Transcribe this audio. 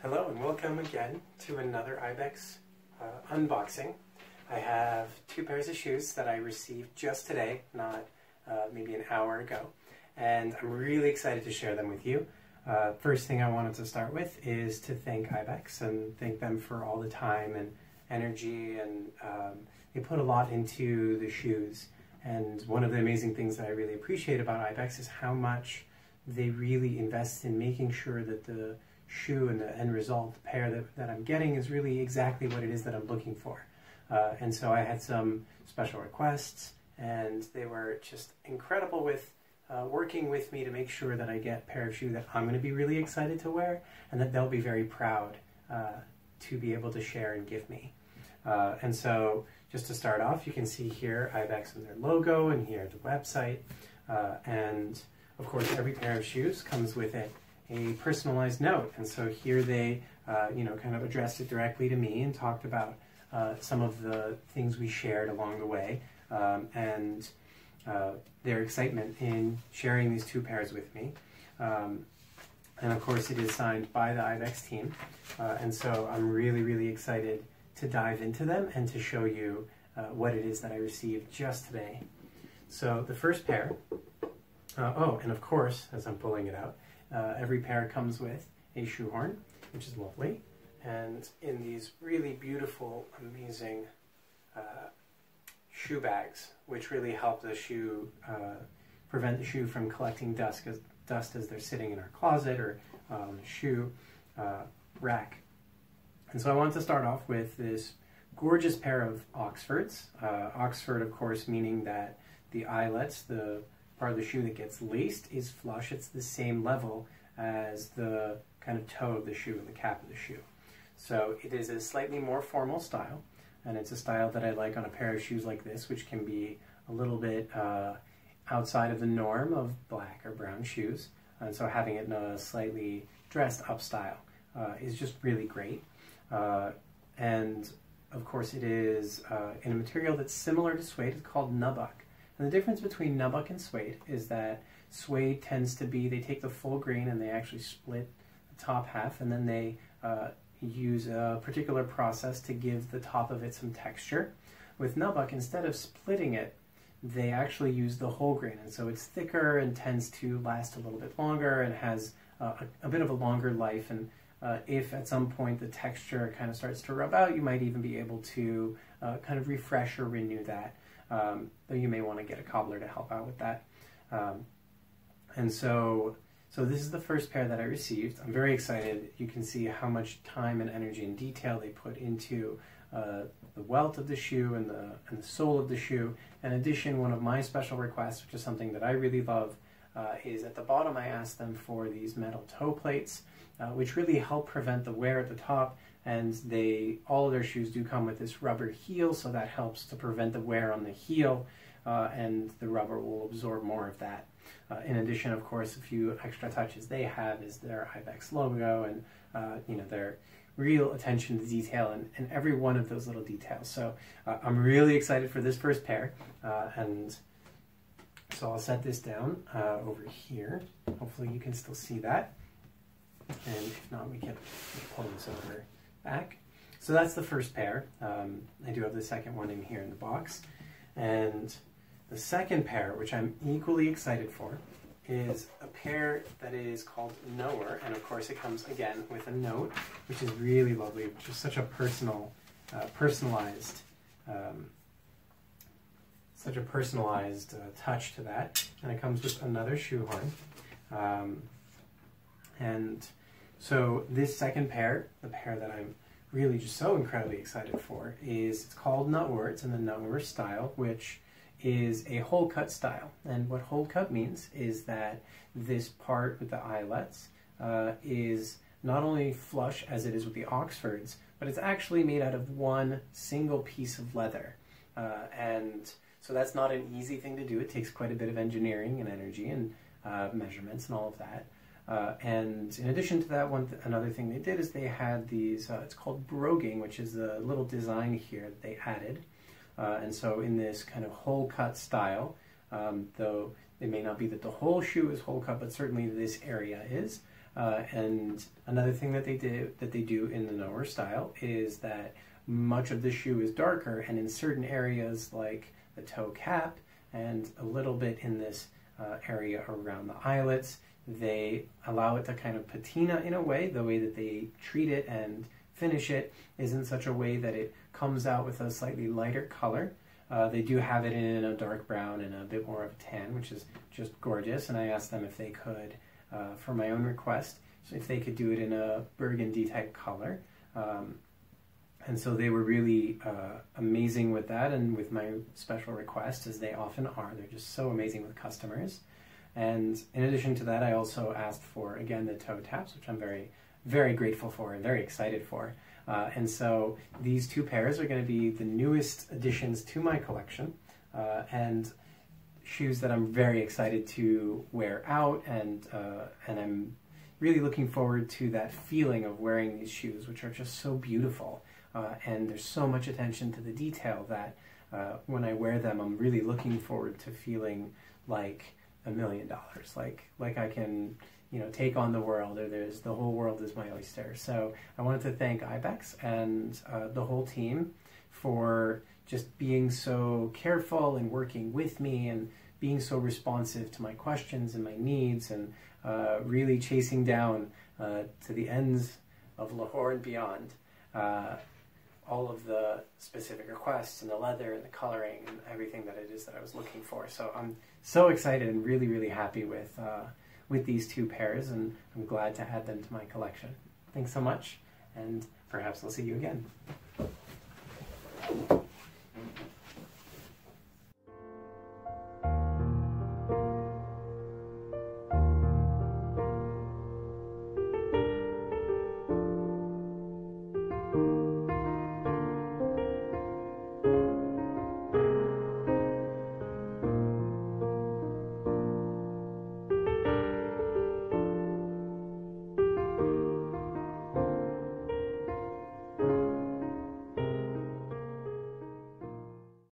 Hello and welcome again to another Ibex uh, unboxing. I have two pairs of shoes that I received just today, not uh, maybe an hour ago, and I'm really excited to share them with you. Uh, first thing I wanted to start with is to thank Ibex and thank them for all the time and energy, and um, they put a lot into the shoes. And one of the amazing things that I really appreciate about Ibex is how much they really invest in making sure that the shoe and the end result, the pair that, that I'm getting is really exactly what it is that I'm looking for. Uh, and so I had some special requests and they were just incredible with uh, working with me to make sure that I get a pair of shoes that I'm going to be really excited to wear and that they'll be very proud uh, to be able to share and give me. Uh, and so just to start off, you can see here Ibex and their logo and here the website. Uh, and of course, every pair of shoes comes with it a personalized note. And so here they, uh, you know, kind of addressed it directly to me and talked about uh, some of the things we shared along the way um, and uh, their excitement in sharing these two pairs with me. Um, and of course, it is signed by the IBEX team. Uh, and so I'm really, really excited to dive into them and to show you uh, what it is that I received just today. So the first pair, uh, oh, and of course, as I'm pulling it out, uh, every pair comes with a shoehorn, which is lovely, and in these really beautiful, amazing uh, shoe bags, which really help the shoe uh, prevent the shoe from collecting dust, as, dust as they're sitting in our closet or um, shoe uh, rack. And so I want to start off with this gorgeous pair of Oxfords. Uh, Oxford, of course, meaning that the eyelets, the part of the shoe that gets laced is flush. It's the same level as the kind of toe of the shoe and the cap of the shoe. So it is a slightly more formal style, and it's a style that I like on a pair of shoes like this, which can be a little bit uh, outside of the norm of black or brown shoes. And so having it in a slightly dressed up style uh, is just really great. Uh, and of course it is uh, in a material that's similar to suede. It's called nubuck. And the difference between nubuck and suede is that suede tends to be, they take the full grain and they actually split the top half and then they uh, use a particular process to give the top of it some texture. With nubuck, instead of splitting it, they actually use the whole grain and so it's thicker and tends to last a little bit longer and has uh, a, a, bit of a longer life and uh, if at some point the texture kind of starts to rub out, you might even be able to uh, kind of refresh or renew that um, though you may want to get a cobbler to help out with that. Um, and so, so this is the first pair that I received. I'm very excited. You can see how much time and energy and detail they put into uh, the welt of the shoe and the, and the sole of the shoe. In addition, one of my special requests, which is something that I really love, uh, is at the bottom I asked them for these metal toe plates, uh, which really help prevent the wear at the top and they all of their shoes do come with this rubber heel so that helps to prevent the wear on the heel uh, and the rubber will absorb more of that. Uh, in addition, of course, a few extra touches they have is their Ibex logo and uh, you know their real attention to detail and, in, every one of those little details. So uh, I'm really excited for this first pair uh, and so I'll set this down over here. Hopefully you can still see that. And if not, we can pull this over back. So that's the first pair. Um, I do have the second one in here in the box. And the second pair, which I'm equally excited for, is a pair that is called Knower. And of course it comes again with a note, which is really lovely, just such a personal, uh, personalized, um, such a personalized uh, touch to that. And it comes with another shoehorn. Um, and so this second pair, the pair that I'm really just so incredibly excited for, is it's called Knower. It's in the Knower style, which is a whole cut style. And what whole cut means is that this part with the eyelets uh, is not only flush as it is with the Oxfords, but it's actually made out of one single piece of leather. Uh, and so that's not an easy thing to do. It takes quite a bit of engineering and energy and uh, measurements and all of that. Uh, and in addition to that, one th another thing they did is they had these, uh, it's called broguing, which is the little design here that they added. Uh, and so in this kind of whole cut style, um, though it may not be that the whole shoe is whole cut, but certainly this area is, Uh, and another thing that they do that they do in the Nowhere style is that much of the shoe is darker, and in certain areas like the toe cap and a little bit in this uh, area around the eyelets, they allow it to kind of patina in a way. The way that they treat it and finish it is in such a way that it comes out with a slightly lighter color. Uh, they do have it in a dark brown and a bit more of a tan, which is just gorgeous. And I asked them if they could, uh, for my own request, so if they could do it in a burgundy type color. Um, and so they were really uh, amazing with that and with my special request, as they often are. They're just so amazing with customers. And in addition to that, I also asked for, again, the toe taps, which I'm very, very grateful for and very excited for. Uh, and so these two pairs are going to be the newest additions to my collection uh, and shoes that I'm very excited to wear out and, uh, and I'm really looking forward to that feeling of wearing these shoes, which are just so beautiful. Uh, and there's so much attention to the detail that uh, when I wear them, I'm really looking forward to feeling like a million dollars, like like I can you know take on the world, or there's the whole world is my oyster. So I wanted to thank Ibex and uh, the whole team for just being so careful and working with me and being so responsive to my questions and my needs and uh, really chasing down uh, to the ends of Lahore and beyond uh, all of the specific requests and the leather and the coloring and everything that it is that I was looking for. So I'm so excited and really, really happy with, uh, with these two pairs, and I'm glad to add them to my collection. Thanks so much, and perhaps I'll see you again.